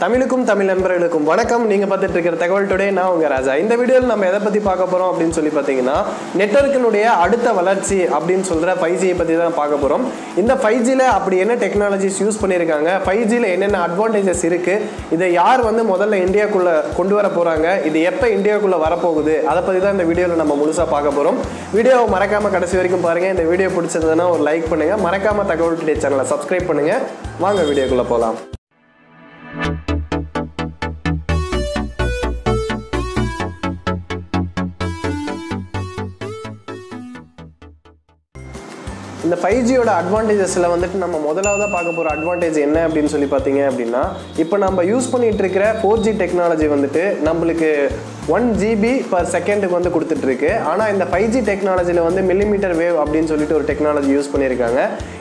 தமிழுக்கும் தமிழ் நண்பர்களுக்கும் வணக்கம். நீங்கள் பார்த்துட்டு இருக்கிற தகவல் டுடே நான் உங்கள் ராஜா. இந்த வீடியோவில் நம்ம எதை பற்றி பார்க்க போகிறோம் அப்படின்னு சொல்லி பார்த்தீங்கன்னா நெட்வொர்க்கினுடைய அடுத்த வளர்ச்சி அப்படின்னு சொல்கிற ஃபைவ் ஜியை பற்றி தான் பார்க்க போகிறோம் இந்த ஃபைவ் ஜியில் அப்படி என்ன டெக்னாலஜிஸ் யூஸ் பண்ணியிருக்காங்க? ஃபைவ் ஜியில் என்னென்ன அட்வான்டேஜஸ் இருக்குது இதை யார் வந்து முதல்ல இந்தியாக்குள்ளே கொண்டு வர போகிறாங்க இது எப்போ இந்தியாவுக்குள்ளே வரப்போகுது? அதை பற்றி தான் இந்த வீடியோவில் நம்ம முழுசாக பார்க்க போகிறோம் வீடியோவை மறக்காமல் கடைசி வரைக்கும் பாருங்கள் இந்த வீடியோ பிடிச்சிருந்ததுன்னா ஒரு லைக் பண்ணுங்கள் மறக்காமல் தகவல் டுடே சேனலை சப்ஸ்கிரைப் பண்ணுங்கள் வாங்க வீடியோக்குள்ளே போகலாம். இந்த ஃபைவ் ஜியோட அட்வான்டேஜஸில் வந்துட்டு நம்ம முதலாவதாக பார்க்க போகிற அட்வான்டேஜ் என்ன அப்படின்னு சொல்லி பார்த்தீங்க அப்படின்னா இப்போ நம்ம யூஸ் பண்ணிகிட்டு இருக்கிற ஃபோர் ஜி டெக்னாலஜி வந்துட்டு நம்மளுக்கு ஒன் ஜிபி பர் செகண்டுக்கு வந்து கொடுத்துட்ருக்கு ஆனால் இந்த ஃபைவ் ஜி டெக்னாலஜியில் வந்து மில்லிமீட்டர் வேவ் அப்படின்னு சொல்லிட்டு ஒரு டெக்னாலஜி யூஸ் பண்ணியிருக்காங்க.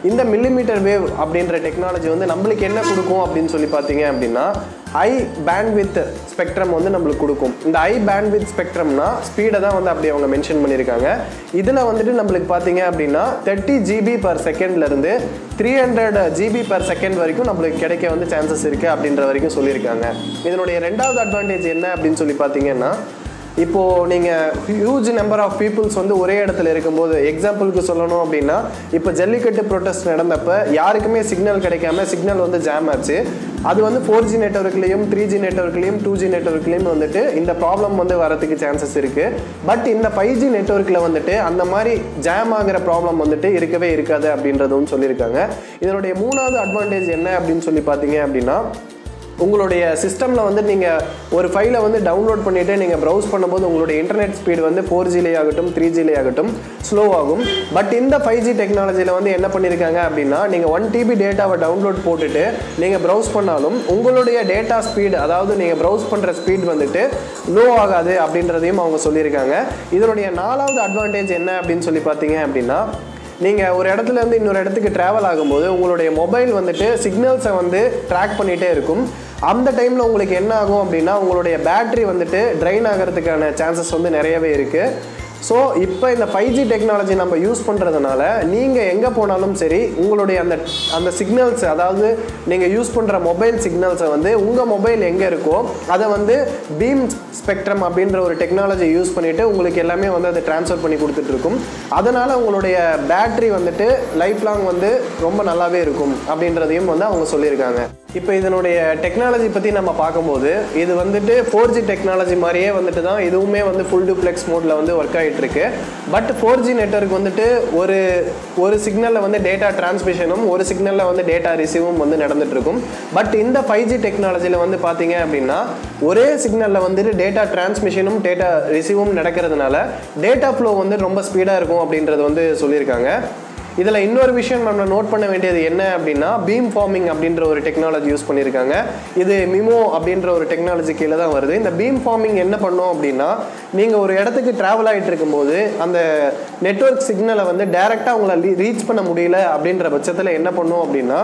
இந்த மில்லிமீட்டர் வேவ் அப்படின்ற டெக்னாலஜி வந்து நம்மளுக்கு என்ன கொடுக்கும் அப்படின்னு சொல்லி பார்த்தீங்க அப்படின்னா ஹை பேண்ட்வித் ஸ்பெக்ட்ரம் வந்து நம்மளுக்கு கொடுக்கும். இந்த ஹை பேண்ட்வித் ஸ்பெக்ட்ரம்னா ஸ்பீடை தான் வந்து அப்படி அவங்க மென்ஷன் பண்ணியிருக்காங்க. இதில் வந்துட்டு நம்மளுக்கு பார்த்தீங்க அப்படின்னா thirty GB per செகண்ட்லேருந்து three hundred GB per second வரைக்கும் நம்மளுக்கு கிடைக்க வந்து சான்சஸ் இருக்குது அப்படின்ற வரைக்கும் சொல்லியிருக்காங்க. இதனுடைய ரெண்டாவது அட்வான்டேஜ் என்ன அப்படின்னு சொல்லி பார்த்தீங்கன்னா இப்போது நீங்கள் ஹியூஜ் நம்பர் ஆஃப் பீப்புள்ஸ் வந்து ஒரே இடத்துல இருக்கும்போது எக்ஸாம்பிளுக்கு சொல்லணும் அப்படின்னா இப்போ ஜல்லிக்கட்டு ப்ரொட்டஸ்ட் நடந்தப்போ யாருக்குமே சிக்னல் கிடைக்காம சிக்னல் வந்து ஜாம் ஆச்சு. அது வந்து ஃபோர் ஜி நெட்ஒர்க்லேயும் த்ரீ ஜி நெட்ஒர்க்லேயும் டூ ஜி நெட்ஒர்க்லேயும் வந்துட்டு இந்த ப்ராப்ளம் வந்து வரதுக்கு சான்சஸ் இருக்குது பட் இந்த ஃபைவ் ஜி நெட்ஒர்க்கில் வந்துட்டு அந்த மாதிரி ஜாம் ஆகிற ப்ராப்ளம் வந்துட்டு இருக்கவே இருக்காது அப்படின்றதும் சொல்லியிருக்காங்க. இதனுடைய மூணாவது அட்வான்டேஜ் என்ன அப்படின்னு சொல்லி பார்த்தீங்க அப்படின்னா உங்களுடைய சிஸ்டமில் வந்து நீங்கள் ஒரு ஃபைலை வந்து டவுன்லோட் பண்ணிவிட்டு நீங்கள் ப்ரௌஸ் பண்ணும்போது உங்களுடைய இன்டர்நெட் ஸ்பீடு வந்து ஃபோர் ஜிலே ஆகட்டும் த்ரீ ஜிலே ஆகட்டும் ஸ்லோ ஆகும். பட் இந்த ஃபைவ் ஜி டெக்னாலஜியில் வந்து என்ன பண்ணியிருக்காங்க அப்படின்னா நீங்கள் ஒன் டிபி டேட்டாவை டவுன்லோட் போட்டுட்டு நீங்கள் ப்ரௌஸ் பண்ணாலும் உங்களுடைய டேட்டா ஸ்பீடு அதாவது நீங்கள் ப்ரௌஸ் பண்ணுற ஸ்பீட் வந்துட்டு லோ ஆகாது அப்படின்றதையும் அவங்க சொல்லியிருக்காங்க. இதனுடைய நாலாவது அட்வான்டேஜ் என்ன அப்படின்னு சொல்லி பார்த்தீங்க அப்படின்னா நீங்கள் ஒரு இடத்துல இருந்து இன்னொரு இடத்துக்கு ட்ராவல் ஆகும்போது உங்களுடைய மொபைல் வந்துட்டு சிக்னல்ஸை வந்து ட்ராக் பண்ணிகிட்டே இருக்கும். அந்த டைமில் உங்களுக்கு என்ன ஆகும் அப்படின்னா உங்களுடைய பேட்ரி வந்துட்டு ட்ரைன் ஆகிறதுக்கான சான்சஸ் வந்து நிறையவே இருக்குது ஸோ இப்போ இந்த ஃபைவ் ஜி டெக்னாலஜி நம்ம யூஸ் பண்ணுறதுனால நீங்கள் எங்கே போனாலும் சரி உங்களுடைய அந்த அந்த சிக்னல்ஸ் அதாவது நீங்கள் யூஸ் பண்ணுற மொபைல் சிக்னல்ஸை வந்து உங்கள் மொபைல் எங்கே இருக்கோ அதை வந்து பீம் ஸ்பெக்ட்ரம் அப்படின்ற ஒரு டெக்னாலஜி யூஸ் பண்ணிவிட்டு உங்களுக்கு எல்லாமே வந்து அதை டிரான்ஸ்ஃபர் பண்ணி கொடுத்துட்ருக்கும் அதனால் உங்களுடைய பேட்ரி வந்துட்டு லைஃப் லாங் வந்து ரொம்ப நல்லாவே இருக்கும் அப்படின்றதையும் வந்து அவங்க சொல்லியிருக்காங்க. இப்போ இதனுடைய டெக்னாலஜி பற்றி நம்ம பார்க்கும்போது இது வந்துட்டு ஃபோர் ஜி டெக்னாலஜி மாதிரியே வந்துட்டு தான் இதுவுமே வந்து ஃபுல் டூப்ளெக்ஸ் மோடில் வந்து ஒர்க் ஆகிட்டுருக்கு பட் ஃபோர் ஜி நெட்ஒர்க் வந்துட்டு ஒரு ஒரு சிக்னலில் வந்து டேட்டா டிரான்ஸ்மிஷனும் ஒரு சிக்னலில் வந்து டேட்டா ரிசீவும் வந்து நடந்துகிட்ருக்கும் பட் இந்த ஃபைவ் ஜி டெக்னாலஜியில் வந்து பார்த்தீங்க அப்படின்னா ஒரே சிக்னலில் வந்துட்டு டேட்டா டிரான்ஸ்மிஷனும் டேட்டா ரிசீவும் நடக்கிறதுனால டேட்டா ஃப்ளோ வந்து ரொம்ப ஸ்பீடாக இருக்கும் அப்படின்றது வந்து சொல்லியிருக்காங்க. இதில் இன்னொரு விஷயம் நம்ம நோட் பண்ண வேண்டியது என்ன அப்படின்னா பீம் ஃபார்மிங் அப்படின்ற ஒரு டெக்னாலஜி யூஸ் பண்ணியிருக்காங்க. இது மிமோ அப்படின்ற ஒரு டெக்னாலஜி கீழே தான் வருது. இந்த பீம் ஃபார்மிங் என்ன பண்ணோம் அப்படின்னா நீங்கள் ஒரு இடத்துக்கு ட்ராவல் ஆகிட்டு இருக்கும்போது அந்த நெட்ஒர்க் சிக்னலை வந்து டைரெக்டாக உங்களை ரீச் பண்ண முடியல அப்படின்ற பட்சத்தில் என்ன பண்ணும் அப்படின்னா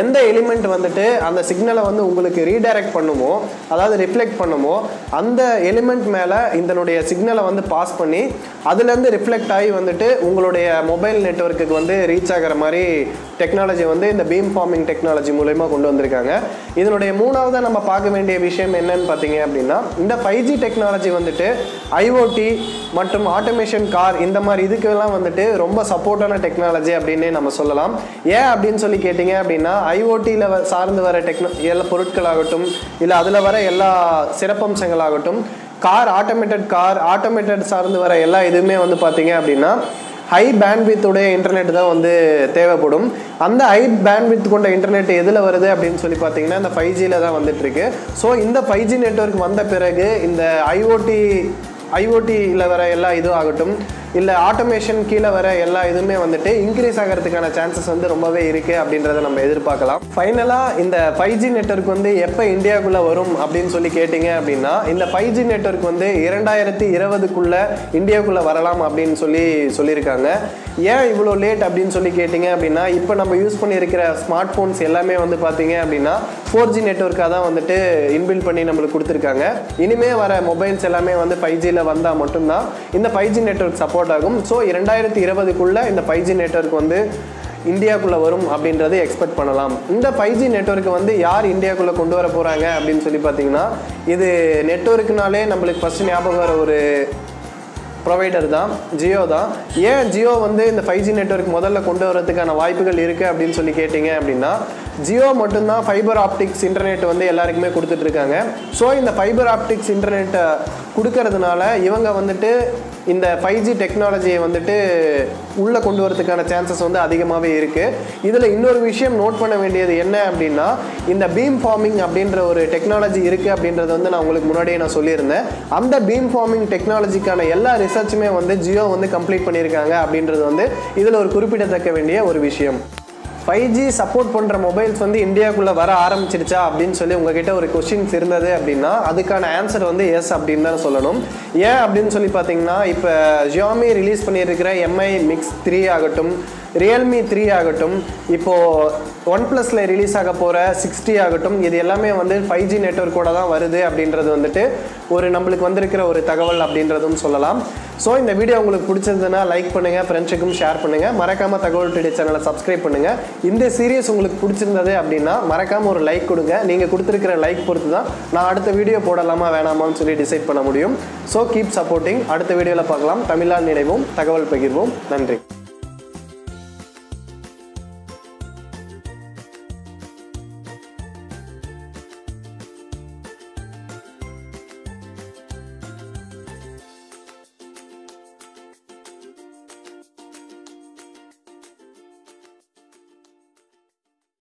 எந்த எலிமெண்ட் வந்துட்டு அந்த சிக்னலை வந்து உங்களுக்கு ரீடைரக்ட் பண்ணுமோ அதாவது ரிஃப்ளெக்ட் பண்ணுமோ அந்த எலிமெண்ட் மேலே இதனுடைய சிக்னலை வந்து பாஸ் பண்ணி அதுலேருந்து ரிஃப்ளெக்ட் ஆகி வந்துட்டு உங்களுடைய மொபைல் நெட்ஒர்க்குக்கு வந்து ரீச் ஆகிற மாதிரி டெக்னாலஜி வந்து இந்த பீம் ஃபார்மிங் டெக்னாலஜி மூலயமா கொண்டு வந்திருக்காங்க. இதனுடைய மூணாவதாக நம்ம பார்க்க வேண்டிய விஷயம் என்னன்னு பார்த்தீங்க அப்படின்னா இந்த ஃபைவ் ஜி டெக்னாலஜி வந்துட்டு ஐஓடி மற்றும் ஆட்டோமேஷன் கார் இந்த மாதிரி இதுக்கெல்லாம் வந்துட்டு ரொம்ப சப்போர்ட்டான டெக்னாலஜி அப்படின்னே நம்ம சொல்லலாம். ஏன் அப்படின்னு சொல்லி கேட்டிங்க அப்படின்னா ஐஓடியில் சார்ந்து வர டெக்னோ எல்லா பொருட்களாகட்டும் இல்லை அதில் வர எல்லா சிறப்பம்சங்களாகட்டும் கார் ஆட்டோமேட்டட் கார் ஆட்டோமேட்டட் சார்ந்து வர எல்லா இதுவுமே வந்து பார்த்தீங்க அப்படின்னா ஹை பேண்ட்வித்துடைய இன்டர்நெட் தான் வந்து தேவைப்படும். அந்த ஹை பேண்ட்வித் கொண்ட இன்டர்நெட் எதில் வருது அப்படின்னு சொல்லி பார்த்தீங்கன்னா இந்த ஃபைவ் ஜியில் தான் வந்துட்டுருக்கு ஸோ இந்த ஃபைவ் ஜி நெட்ஒர்க் வந்த பிறகு இந்த ஐஓடி ஐஓடியில் வர எல்லா இதுவும் ஆகட்டும் இல்லை ஆட்டோமேஷன் கீழே வர எல்லா இதுவுமே வந்துட்டு இன்க்ரீஸ் ஆகிறதுக்கான சான்சஸ் வந்து ரொம்பவே இருக்குது அப்படின்றத நம்ம எதிர்பார்க்கலாம். ஃபைனலாக இந்த ஃபைவ் ஜி நெட்ஒர்க் வந்து எப்போ இந்தியாவுக்குள்ளே வரும் அப்படின்னு சொல்லி கேட்டிங்க அப்படின்னா இந்த ஃபைவ் ஜி நெட்ஒர்க் வந்து இரண்டாயிரத்தி இருபதுக்குள்ளே இந்தியாவுக்குள்ளே வரலாம் அப்படின்னு சொல்லி சொல்லியிருக்காங்க. ஏன் இவ்வளோ லேட் அப்படின்னு சொல்லி கேட்டிங்க அப்படின்னா இப்போ நம்ம யூஸ் பண்ணியிருக்கிற ஸ்மார்ட் ஃபோன்ஸ் எல்லாமே வந்து பார்த்தீங்க அப்படின்னா ஃபோர் ஜி நெட்ஒர்க்காக தான் வந்துட்டு இன்பில் பண்ணி நம்மளுக்கு கொடுத்துருக்காங்க. இனிமே வர மொபைல்ஸ் எல்லாமே வந்து ஃபைவ் ஜி ஜியில் வந்தால் மட்டும்தான் இந்த ஃபைவ் ஜி நெட்ஒர்க் சப்போர்ட் ஆகும். ஸோ இரண்டாயிரத்தி இருபதுக்குள்ளே இந்த ஃபைவ் ஜி நெட்ஒர்க் வந்து இந்தியாக்குள்ளே வரும் அப்படின்றது எக்ஸ்பெக்ட் பண்ணலாம். இந்த ஃபைவ் ஜி நெட்ஒர்க்கு வந்து யார் இந்தியாக்குள்ளே கொண்டு வர போகிறாங்க அப்படின்னு சொல்லி பார்த்தீங்கன்னா இது நெட்ஒர்க்குனாலே நம்மளுக்கு ஃபஸ்ட்டு ஞாபகம் வர ஒரு ப்ரொவைடர் தான் ஜியோ தான். ஏன் ஜியோ வந்து இந்த ஃபைவ் ஜி நெட்ஒர்க் முதல்ல கொண்டு வரதுக்கான வாய்ப்புகள் இருக்குது அப்படின்னு சொல்லி கேட்டிங்க அப்படின்னா ஜியோ மட்டும்தான் ஃபைபர் ஆப்டிக்ஸ் இன்டர்நெட் வந்து எல்லாருக்குமே கொடுத்துட்டு இருக்காங்க ஸோ இந்த ஃபைபர் ஆப்டிக்ஸ் இன்டர்நெட்டை கொடுக்கறதுனால இவங்க வந்துட்டு இந்த ஃபைவ் ஜி டெக்னாலஜியை வந்துட்டு உள்ளே கொண்டு வரதுக்கான சான்சஸ் வந்து அதிகமாகவே இருக்குது இதில் இன்னொரு விஷயம் நோட் பண்ண வேண்டியது என்ன அப்படின்னா இந்த பீம் ஃபார்மிங் அப்படின்ற ஒரு டெக்னாலஜி இருக்குது அப்படின்றத வந்து நான் உங்களுக்கு முன்னாடியே நான் சொல்லியிருந்தேன். அந்த பீம் ஃபார்மிங் டெக்னாலஜிக்கான எல்லா ரிசர்ச்சுமே வந்து ஜியோ வந்து கம்ப்ளீட் பண்ணியிருக்காங்க அப்படின்றது வந்து இதில் ஒரு குறிப்பிடத்தக்க வேண்டிய ஒரு விஷயம். ஃபைவ் ஜி சப்போர்ட் பண்ணுற மொபைல்ஸ் வந்து இந்தியாவுக்குள்ளே வர ஆரம்பிச்சிருச்சா அப்படின்னு சொல்லி உங்ககிட்ட ஒரு கொஷின்ஸ் இருந்தது அப்படின்னா அதுக்கான ஆன்சர் வந்து எஸ் அப்படின்னு தான் சொல்லணும். ஏன் அப்படின்னு சொல்லி பார்த்தீங்கன்னா இப்போ ஜியோமி ரிலீஸ் பண்ணியிருக்கிற எம்ஐ மிக்ஸ் த்ரீ ஆகட்டும் ரியல்மி த்ரீ ஆகட்டும் இப்போது ஒன் ப்ளஸில் ரிலீஸ் ஆக போகிற சிக்ஸ்டி ஆகட்டும் இது எல்லாமே வந்து ஃபைவ் ஜி நெட்ஒர்க்கோட தான் வருது அப்படின்றது வந்துட்டு ஒரு நம்மளுக்கு வந்திருக்கிற ஒரு தகவல் அப்படின்றதும் சொல்லலாம். ஸோ இந்த வீடியோ உங்களுக்கு பிடிச்சிருந்ததுன்னா லைக் பண்ணுங்கள் ஃப்ரெண்ட்ஸுக்கும் ஷேர் பண்ணுங்கள் மறக்காமல் தகவல் டுடே சேனலை சப்ஸ்கிரைப் பண்ணுங்கள் இந்த சீரியஸ் உங்களுக்கு பிடிச்சிருந்தது அப்படின்னா மறக்காமல் ஒரு லைக் கொடுங்க. நீங்கள் கொடுத்துருக்கிற லைக் பொறுத்து தான் நான் அடுத்த வீடியோ போடலாமா வேணாமான்னு சொல்லி டிசைட் பண்ண முடியும். ஸோ கீப் சப்போர்ட்டிங் அடுத்த வீடியோவில் பார்க்கலாம். தமிழால் நினைவும் தகவல் பகிர்வோம். நன்றி.